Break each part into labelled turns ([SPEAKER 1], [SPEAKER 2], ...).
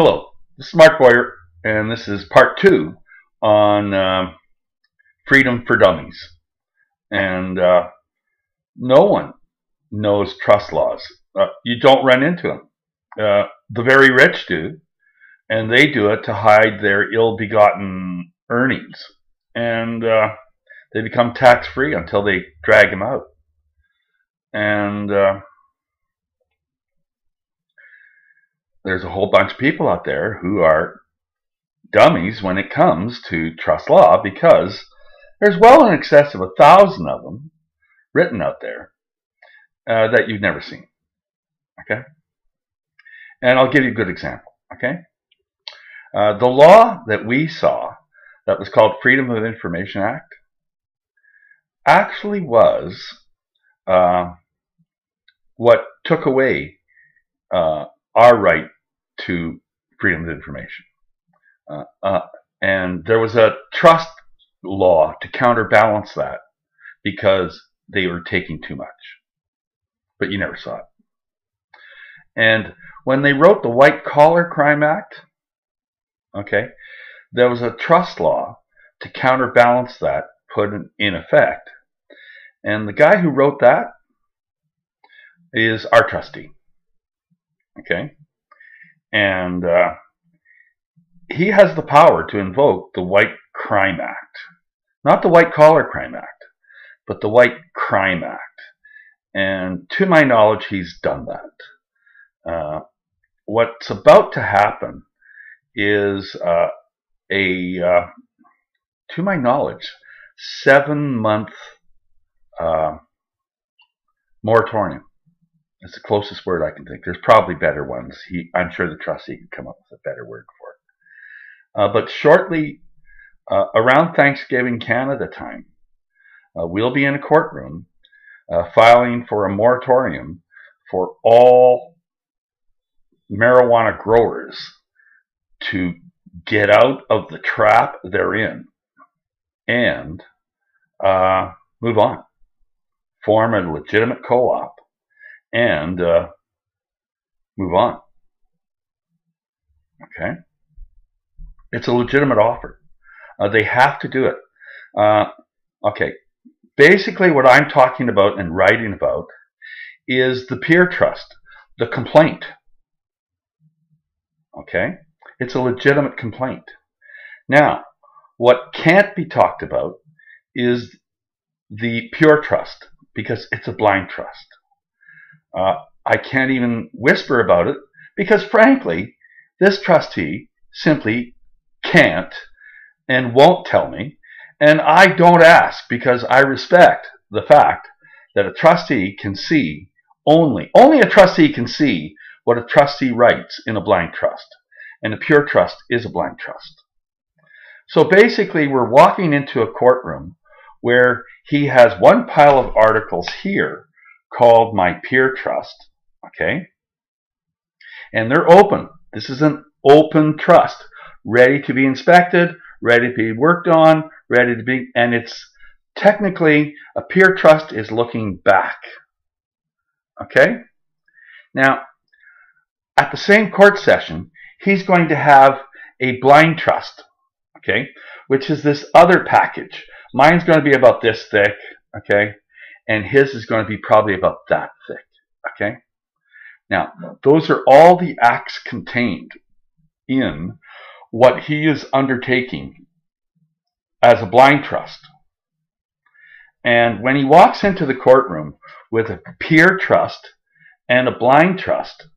[SPEAKER 1] Hello, this is Marc Boyer, and this is part two on uh, freedom for dummies. And uh, no one knows trust laws. Uh, you don't run into them. Uh, the very rich do, and they do it to hide their ill-begotten earnings. And uh, they become tax-free until they drag them out. And uh, there's a whole bunch of people out there who are dummies when it comes to trust law because there's well in excess of a thousand of them written out there uh, that you've never seen. Okay? And I'll give you a good example. Okay? Uh, the law that we saw that was called Freedom of Information Act actually was uh, what took away uh, our right to freedom of information. Uh, uh, and there was a trust law to counterbalance that because they were taking too much. But you never saw it. And when they wrote the White Collar Crime Act, okay, there was a trust law to counterbalance that put in effect. And the guy who wrote that is our trustee. Okay? And uh, he has the power to invoke the White Crime Act. Not the White Collar Crime Act, but the White Crime Act. And to my knowledge, he's done that. Uh, what's about to happen is uh, a, uh, to my knowledge, seven month uh, moratorium it's the closest word I can think. There's probably better ones. He, I'm sure the trustee could come up with a better word for it. Uh, but shortly uh, around Thanksgiving Canada time, uh, we'll be in a courtroom uh, filing for a moratorium for all marijuana growers to get out of the trap they're in and uh, move on. Form a legitimate co-op and uh, move on. Okay? It's a legitimate offer. Uh, they have to do it. Uh, okay. Basically, what I'm talking about and writing about is the peer trust, the complaint. Okay? It's a legitimate complaint. Now, what can't be talked about is the pure trust because it's a blind trust. Uh, I can't even whisper about it because, frankly, this trustee simply can't and won't tell me. And I don't ask because I respect the fact that a trustee can see only, only a trustee can see what a trustee writes in a blind trust. And a pure trust is a blind trust. So basically, we're walking into a courtroom where he has one pile of articles here called my peer trust. Okay? And they're open. This is an open trust, ready to be inspected, ready to be worked on, ready to be, and it's technically a peer trust is looking back. Okay? Now, at the same court session, he's going to have a blind trust, okay, which is this other package. Mine's going to be about this thick, okay, and his is going to be probably about that thick. Okay? Now, those are all the acts contained in what he is undertaking as a blind trust. And when he walks into the courtroom with a peer trust and a blind trust,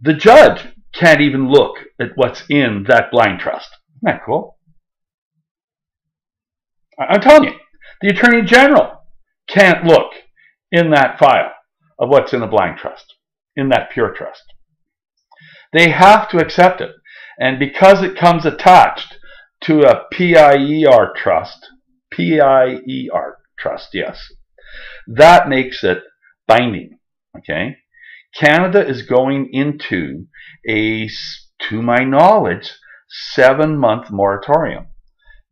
[SPEAKER 1] the judge can't even look at what's in that blind trust. Isn't that cool? I'm telling you, the Attorney General can't look in that file of what's in the blind trust, in that pure trust. They have to accept it. And because it comes attached to a PIER trust, PIER trust, yes, that makes it binding. Okay? Canada is going into a, to my knowledge, seven month moratorium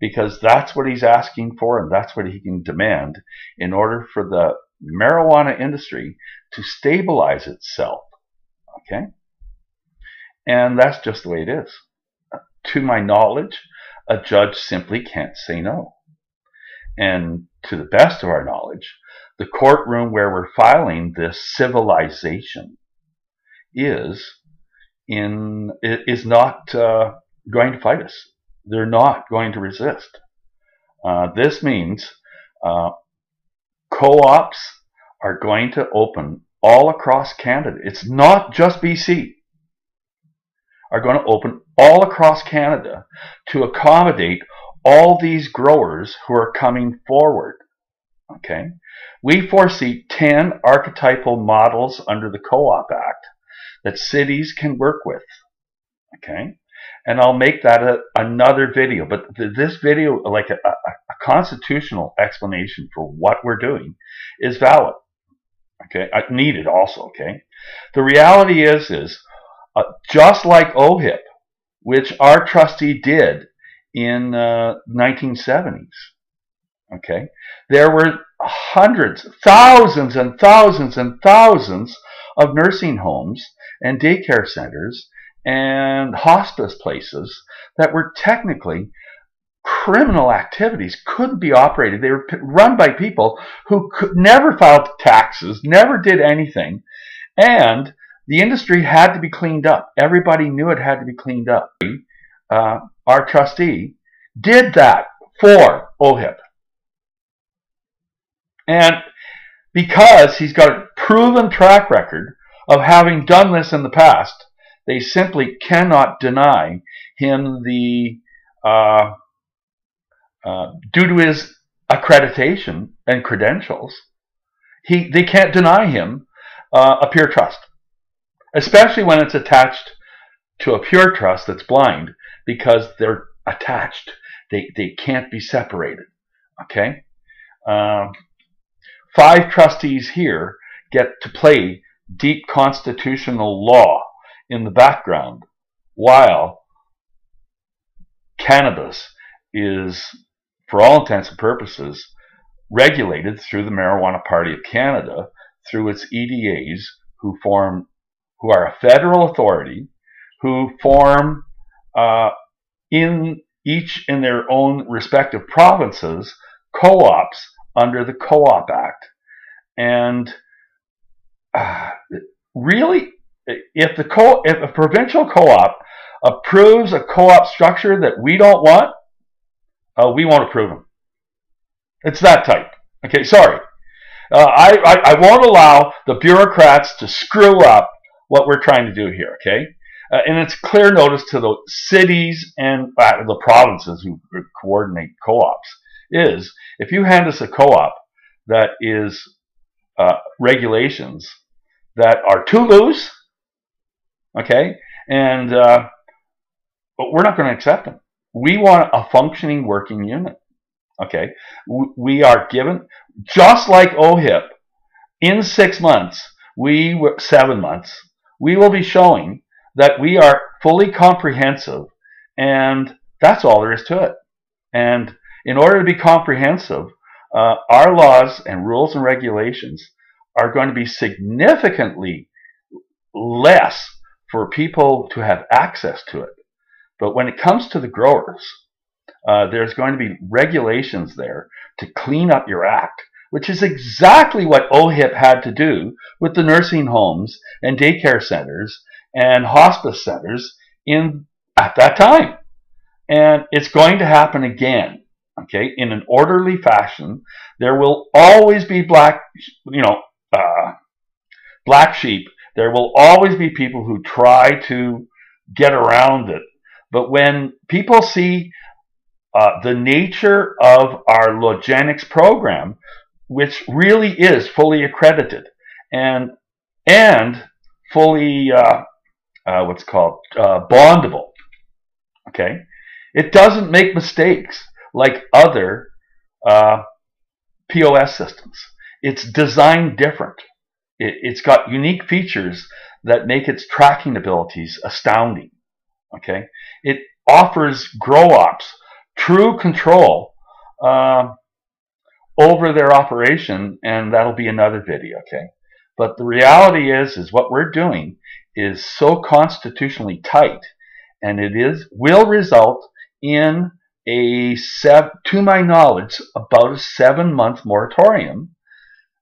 [SPEAKER 1] because that's what he's asking for and that's what he can demand in order for the marijuana industry to stabilize itself. Okay? And that's just the way it is. To my knowledge, a judge simply can't say no. And to the best of our knowledge, the courtroom where we're filing this civilization is in is not uh, going to fight us. They're not going to resist. Uh, this means uh, co-ops are going to open all across Canada. It's not just BC. Are going to open all across Canada to accommodate all these growers who are coming forward. Okay, we foresee 10 archetypal models under the Co-op Act that cities can work with. Okay, and I'll make that a, another video. But th this video, like a, a, constitutional explanation for what we're doing, is valid. Okay, uh, needed also. Okay, the reality is is uh, just like OHIP, which our trustee did in uh, 1970s. Okay, there were hundreds, thousands, and thousands and thousands of nursing homes and daycare centers and hospice places that were technically criminal activities couldn't be operated. They were run by people who could, never filed taxes, never did anything, and the industry had to be cleaned up. Everybody knew it had to be cleaned up. Uh, our trustee did that for OHIP. And because he's got a proven track record of having done this in the past, they simply cannot deny him the, uh, uh, due to his accreditation and credentials, he they can't deny him uh, a pure trust, especially when it's attached to a pure trust that's blind because they're attached. They they can't be separated. Okay, um, five trustees here get to play deep constitutional law in the background while cannabis is, for all intents and purposes, regulated through the Marijuana Party of Canada through its EDAs who form who are a federal authority who form uh, in each in their own respective provinces co-ops under the Co-op Act. And uh, really if the co if a provincial co-op approves a co-op structure that we don't want, uh, we won't approve them. It's that type. Okay, sorry. Uh, I, I, I won't allow the bureaucrats to screw up what we're trying to do here. Okay, uh, and it's clear notice to the cities and uh, the provinces who coordinate co-ops is if you hand us a co-op that is uh, regulations that are too loose Okay, and uh, but we're not going to accept them. We want a functioning working unit. Okay, we are given just like OHIP in six months. We were, seven months. We will be showing that we are fully comprehensive, and that's all there is to it. And in order to be comprehensive, uh, our laws and rules and regulations are going to be significantly less for people to have access to it. But when it comes to the growers, uh, there's going to be regulations there to clean up your act, which is exactly what OHIP had to do with the nursing homes and daycare centers and hospice centers in at that time. And it's going to happen again, okay, in an orderly fashion. There will always be black, you know, uh, black sheep there will always be people who try to get around it. But when people see uh, the nature of our Logenics program, which really is fully accredited and and fully uh, uh, what's called uh, bondable, okay, it doesn't make mistakes like other uh, POS systems. It's designed different. It, has got unique features that make its tracking abilities astounding. Okay, it offers grow ops true control uh, over their operation, and that'll be another video. Okay, But the reality is, is what we're doing is so constitutionally tight, and it is will result in a seven, to my knowledge, about a seven-month moratorium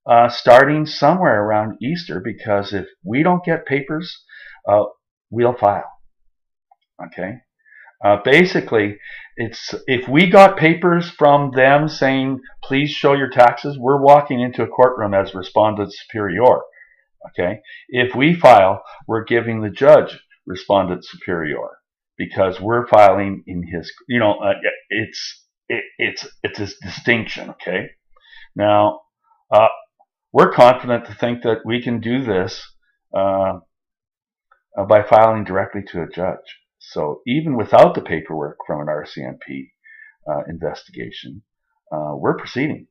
[SPEAKER 1] uh, starting somewhere around Easter. Because if we don't get papers, uh, we'll file. Okay. Uh, basically, it's if we got papers from them saying, please show your taxes, we're walking into a courtroom as respondent superior. Okay. If we file, we're giving the judge respondent superior because we're filing in his, you know, uh, it's, it, it's, it's a distinction. Okay. Now, uh, we're confident to think that we can do this uh, uh by filing directly to a judge. So even without the paperwork from an RCMP uh, investigation, uh, we're proceeding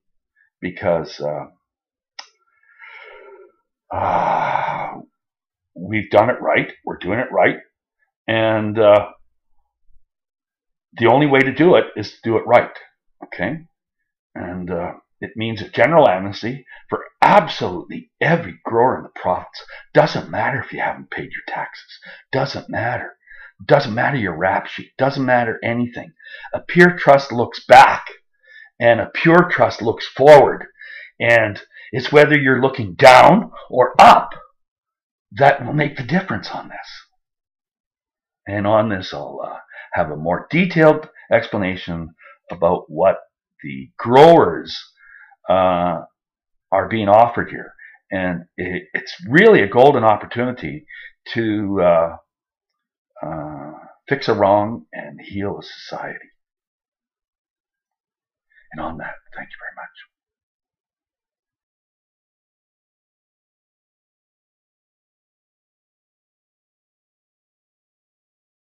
[SPEAKER 1] because uh, uh, we've done it right. We're doing it right. And the only way to do it is to do it right. Okay? And it means a general amnesty for absolutely every grower in the province. Doesn't matter if you haven't paid your taxes. Doesn't matter. Doesn't matter your rap sheet. Doesn't matter anything. A pure trust looks back and a pure trust looks forward. And it's whether you're looking down or up that will make the difference on this. And on this, I'll uh, have a more detailed explanation about what the growers uh, are being offered here. And it, it's really a golden opportunity to uh, uh, fix a wrong and heal a society. And on that, thank you very much.